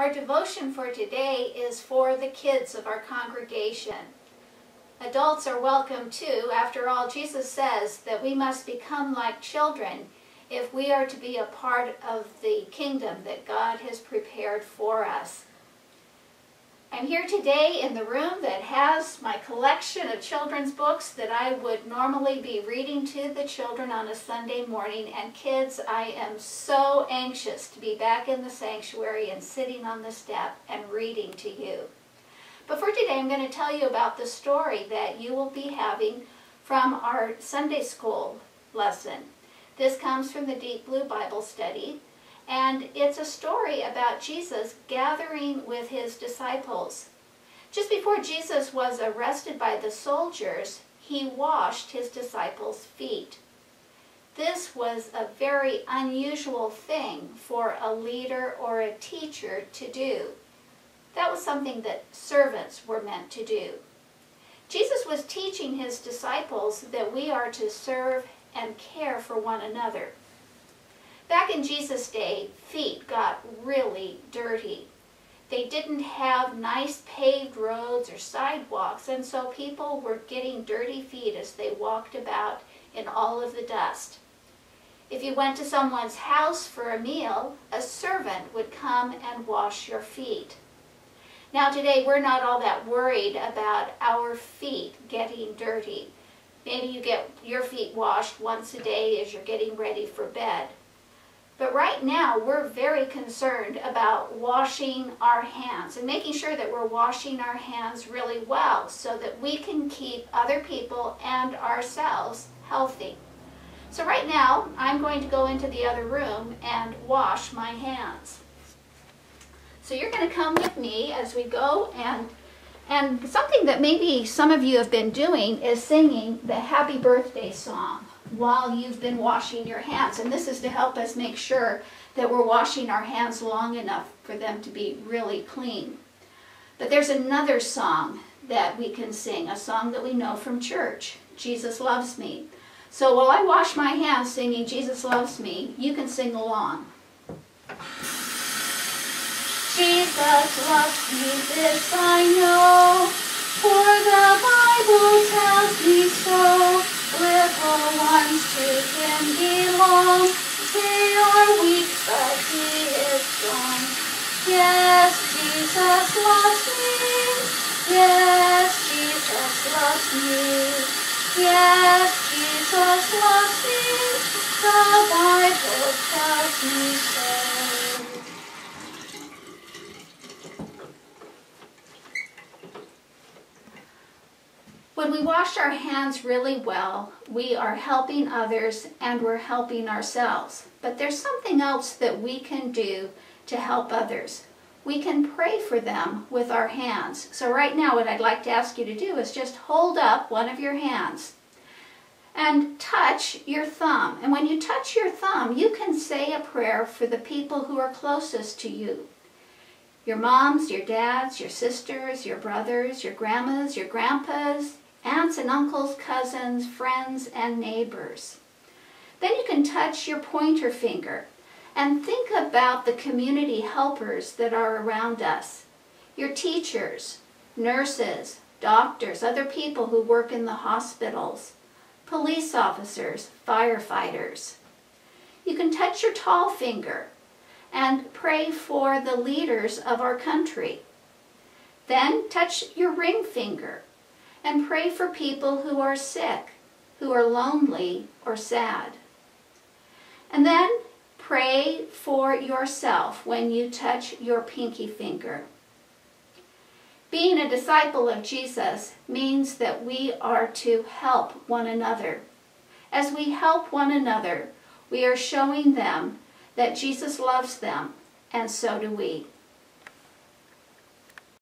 Our devotion for today is for the kids of our congregation. Adults are welcome too. After all, Jesus says that we must become like children if we are to be a part of the kingdom that God has prepared for us. I'm here today in the room that has my collection of children's books that I would normally be reading to the children on a Sunday morning. And kids, I am so anxious to be back in the sanctuary and sitting on the step and reading to you. But for today, I'm going to tell you about the story that you will be having from our Sunday school lesson. This comes from the Deep Blue Bible Study. And it's a story about Jesus gathering with his disciples. Just before Jesus was arrested by the soldiers, he washed his disciples' feet. This was a very unusual thing for a leader or a teacher to do. That was something that servants were meant to do. Jesus was teaching his disciples that we are to serve and care for one another. Back in Jesus' day, feet got really dirty. They didn't have nice paved roads or sidewalks, and so people were getting dirty feet as they walked about in all of the dust. If you went to someone's house for a meal, a servant would come and wash your feet. Now today we're not all that worried about our feet getting dirty. Maybe you get your feet washed once a day as you're getting ready for bed. But right now, we're very concerned about washing our hands and making sure that we're washing our hands really well so that we can keep other people and ourselves healthy. So right now, I'm going to go into the other room and wash my hands. So you're going to come with me as we go and and something that maybe some of you have been doing is singing the happy birthday song while you've been washing your hands. And this is to help us make sure that we're washing our hands long enough for them to be really clean. But there's another song that we can sing, a song that we know from church, Jesus Loves Me. So while I wash my hands singing Jesus Loves Me, you can sing along. Jesus loves me, this I know, to him belong. They are weak, but he is strong. Yes, Jesus loves me. Yes, Jesus loves me. Yes, Jesus loves me. The Bible tells me so. When we wash our hands really well, we are helping others and we're helping ourselves. But there's something else that we can do to help others. We can pray for them with our hands. So right now what I'd like to ask you to do is just hold up one of your hands and touch your thumb. And when you touch your thumb, you can say a prayer for the people who are closest to you. Your moms, your dads, your sisters, your brothers, your grandmas, your grandpas, aunts and uncles, cousins, friends, and neighbors. Then you can touch your pointer finger and think about the community helpers that are around us. Your teachers, nurses, doctors, other people who work in the hospitals, police officers, firefighters. You can touch your tall finger and pray for the leaders of our country. Then touch your ring finger and pray for people who are sick, who are lonely or sad. And then pray for yourself when you touch your pinky finger. Being a disciple of Jesus means that we are to help one another. As we help one another, we are showing them that Jesus loves them, and so do we.